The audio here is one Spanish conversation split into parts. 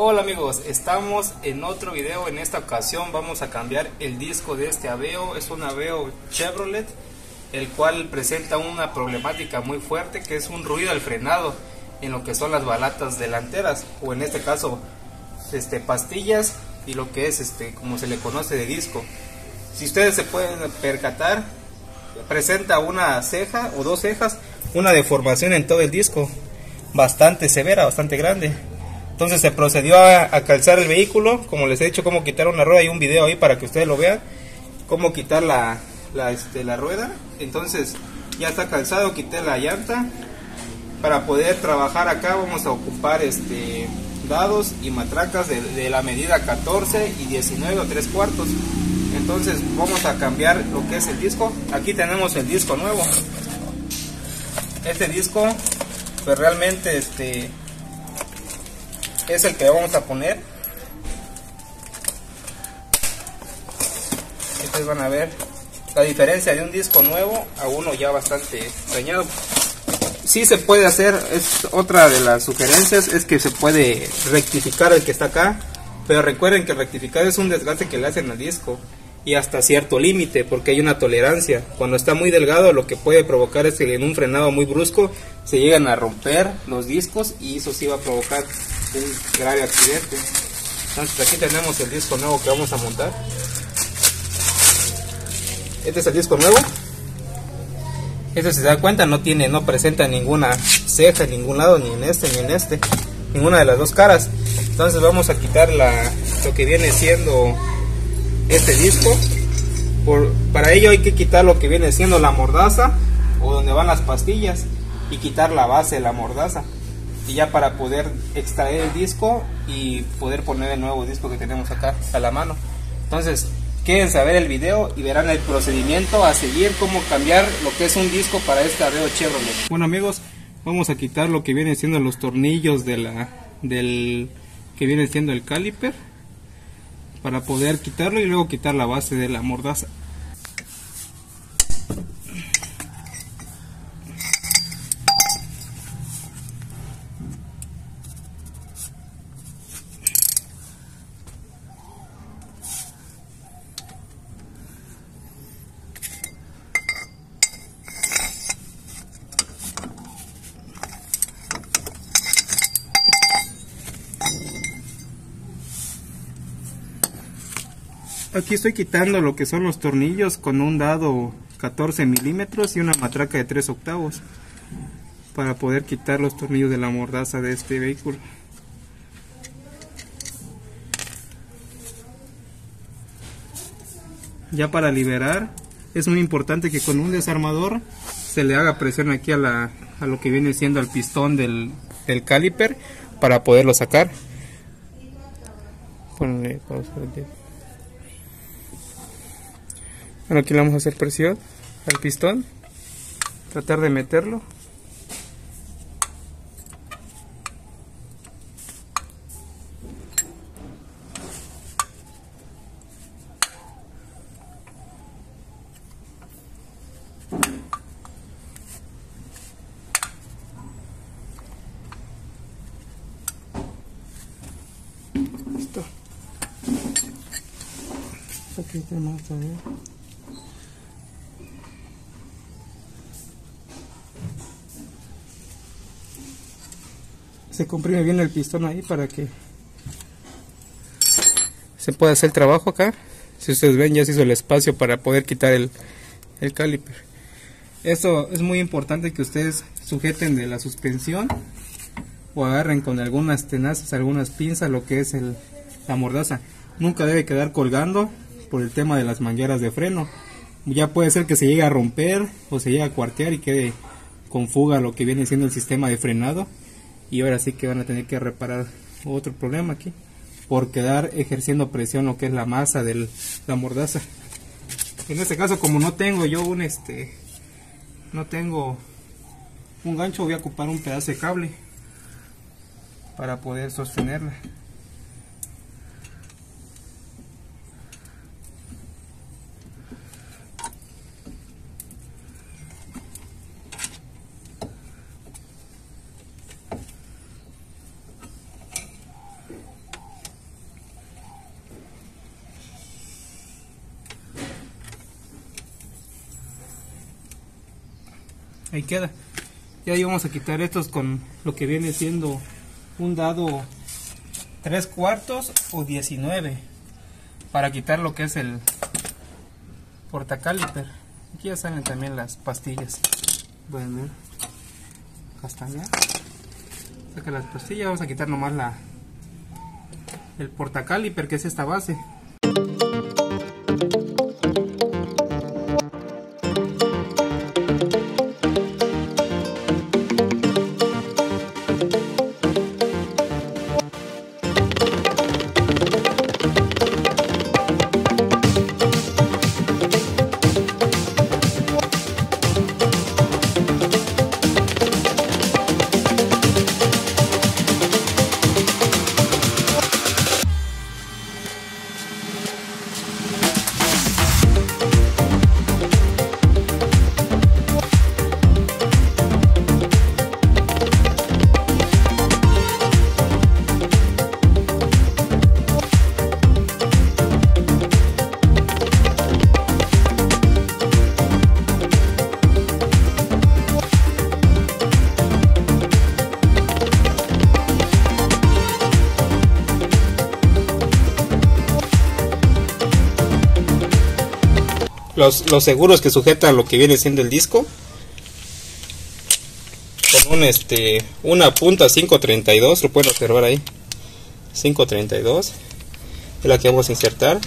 Hola amigos, estamos en otro video. En esta ocasión vamos a cambiar el disco de este Aveo. Es un Aveo Chevrolet, el cual presenta una problemática muy fuerte que es un ruido al frenado en lo que son las balatas delanteras o en este caso este pastillas y lo que es este como se le conoce de disco. Si ustedes se pueden percatar, presenta una ceja o dos cejas, una deformación en todo el disco, bastante severa, bastante grande. Entonces se procedió a, calzar el vehículo, como les he dicho, cómo quitar una rueda, hay un video ahí para que ustedes lo vean, cómo quitar la, la, este, la rueda. Entonces ya está calzado, quité la llanta. Para poder trabajar acá vamos a ocupar este dados y matracas de, de la medida 14 y 19 o 3 cuartos. Entonces vamos a cambiar lo que es el disco. Aquí tenemos el disco nuevo. Este disco pues realmente este es el que vamos a poner ustedes van a ver la diferencia de un disco nuevo a uno ya bastante dañado si se puede hacer es otra de las sugerencias es que se puede rectificar el que está acá pero recuerden que rectificar es un desgaste que le hacen al disco y hasta cierto límite porque hay una tolerancia. Cuando está muy delgado lo que puede provocar es que en un frenado muy brusco se llegan a romper los discos y eso sí va a provocar un grave accidente. Entonces aquí tenemos el disco nuevo que vamos a montar. Este es el disco nuevo. Este se da cuenta no tiene, no presenta ninguna ceja en ningún lado, ni en este ni en este, ninguna de las dos caras. Entonces vamos a quitar la, lo que viene siendo este disco. Por, para ello hay que quitar lo que viene siendo la mordaza o donde van las pastillas y quitar la base de la mordaza. Y ya para poder extraer el disco y poder poner el nuevo disco que tenemos acá a la mano. Entonces, quédense a ver el video y verán el procedimiento a seguir, cómo cambiar lo que es un disco para este Aveo Chevrolet. Bueno amigos, vamos a quitar lo que viene siendo los tornillos de la, del que viene siendo el caliper para poder quitarlo y luego quitar la base de la mordaza aquí estoy quitando lo que son los tornillos con un dado 14 milímetros y una matraca de 3 octavos para poder quitar los tornillos de la mordaza de este vehículo. Ya para liberar es muy importante que con un desarmador se le haga presión aquí a, la, a lo que viene siendo el pistón del, del caliper para poderlo sacar. Ponle Bueno, aquí le vamos a hacer presión al pistón. Tratar de meterlo. Listo. Aquí tenemos todavía. Se comprime bien el pistón ahí para que se pueda hacer el trabajo acá. Si ustedes ven ya se hizo el espacio para poder quitar el, el caliper. Esto es muy importante que ustedes sujeten de la suspensión o agarren con algunas tenazas algunas pinzas lo que es el, la mordaza. Nunca debe quedar colgando por el tema de las mangueras de freno. Ya puede ser que se llegue a romper o se llegue a cuartear y quede con fuga lo que viene siendo el sistema de frenado y ahora sí que van a tener que reparar otro problema aquí por quedar ejerciendo presión lo que es la masa de la mordaza. En este caso como no tengo yo un este no tengo un gancho voy a ocupar un pedazo de cable para poder sostenerla ahí queda. Y ahí vamos a quitar estos con lo que viene siendo un dado 3 cuartos o 19 para quitar lo que es el portacaliper aquí ya salen también las pastillas. Pueden ver castaña. Saca las pastillas vamos a quitar nomás la el portacaliper que es esta base los, los seguros que sujetan lo que viene siendo el disco con un este una punta 532 lo pueden observar ahí 532 es la que vamos a insertar.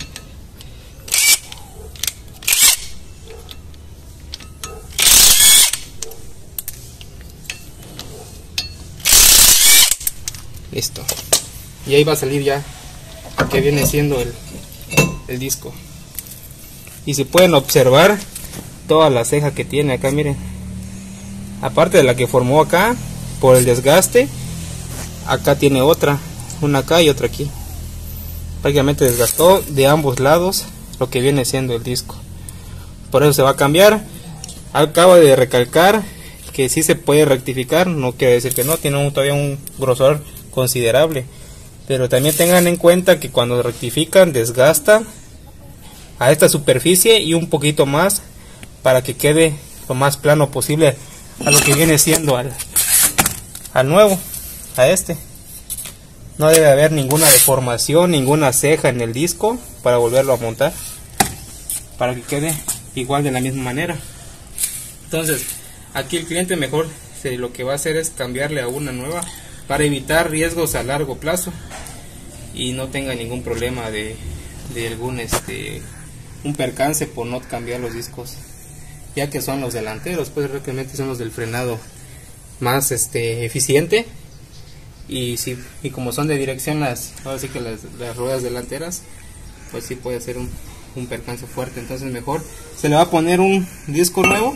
Listo. Y ahí va a salir ya que viene siendo el, el disco y si pueden observar toda la ceja que tiene acá miren. Aparte de la que formó acá por el desgaste acá tiene otra una acá y otra aquí. Prácticamente desgastó de ambos lados lo que viene siendo el disco. Por eso se va a cambiar. Acabo de recalcar que si se puede rectificar no quiere decir que no tiene todavía un grosor considerable. Pero también tengan en cuenta que cuando rectifican desgasta a esta superficie y un poquito más para que quede lo más plano posible a lo que viene siendo al, al nuevo, a este. No debe haber ninguna deformación, ninguna ceja en el disco para volverlo a montar. Para que quede igual de la misma manera. Entonces, aquí el cliente mejor lo que va a hacer es cambiarle a una nueva para evitar riesgos a largo plazo y no tenga ningún problema de, de algún este un percance por no cambiar los discos. Ya que son los delanteros pues realmente son los del frenado más este eficiente. Y si y como son de dirección las ahora que las, ruedas delanteras pues sí puede ser un, un, percance fuerte. Entonces mejor se le va a poner un disco nuevo.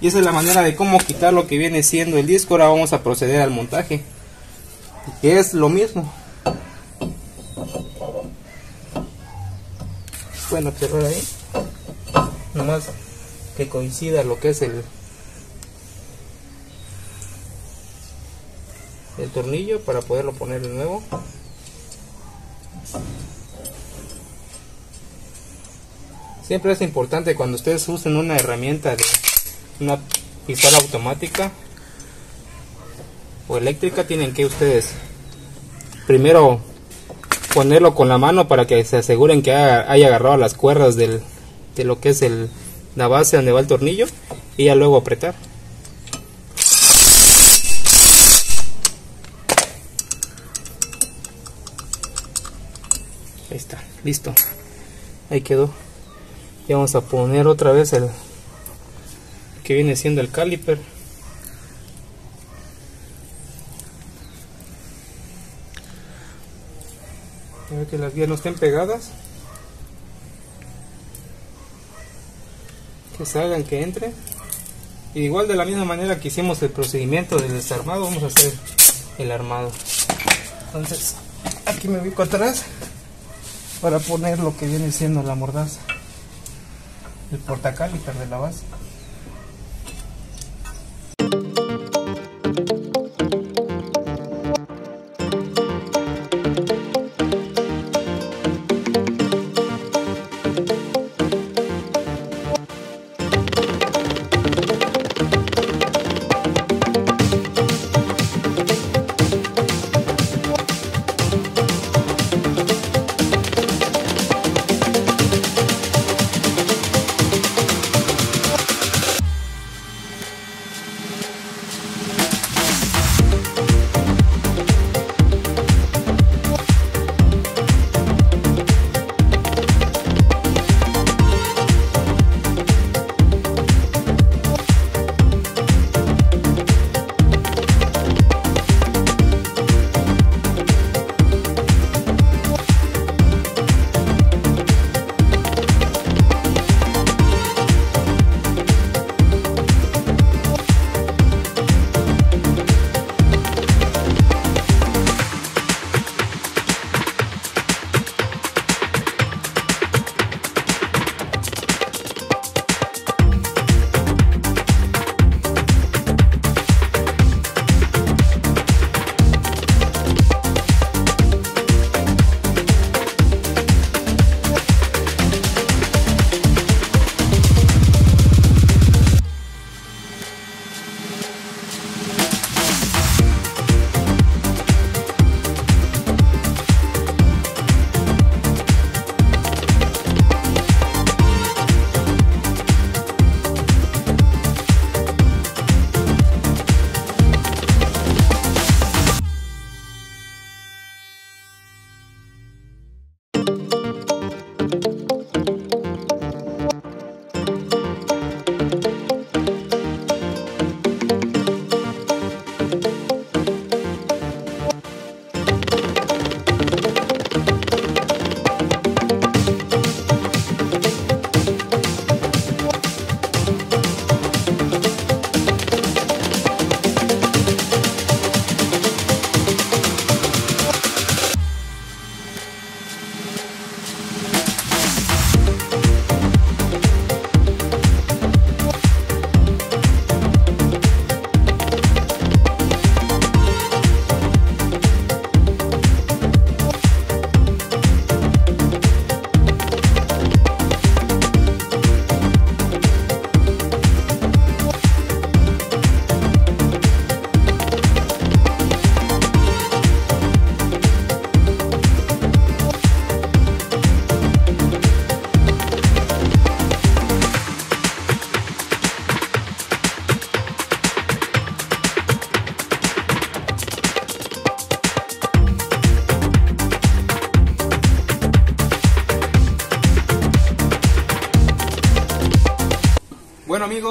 Y esa es la manera de cómo quitar lo que viene siendo el disco. Ahora vamos a proceder al montaje que es lo mismo pueden observar ahí nomás que coincida lo que es el el tornillo para poderlo poner de nuevo. Siempre es importante cuando ustedes usen una herramienta de una pistola automática o eléctrica tienen que ustedes primero ponerlo con la mano para que se aseguren que haya, agarrado las cuerdas del, de lo que es el, la base donde va el tornillo y ya luego apretar. Ahí está, listo. Ahí quedó. Y vamos a poner otra vez el que viene siendo el caliper. Que las vías no estén pegadas. Que salgan que entre y igual de la misma manera que hicimos el procedimiento del desarmado vamos a hacer el armado. Entonces aquí me ubico atrás para poner lo que viene siendo la mordaza el portacaliper de la base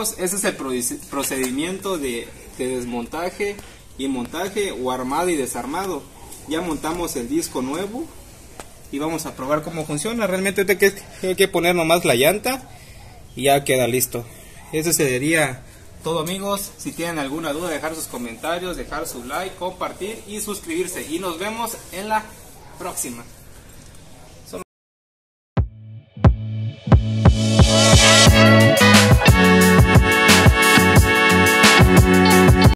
ese es el procedimiento de, desmontaje y montaje o armado y desarmado. Ya montamos el disco nuevo y vamos a probar cómo funciona. Realmente hay que poner nomás la llanta y ya queda listo. Eso sería todo amigos. Si tienen alguna duda, dejar sus comentarios, dejar su like, compartir y suscribirse. Y nos vemos en la próxima.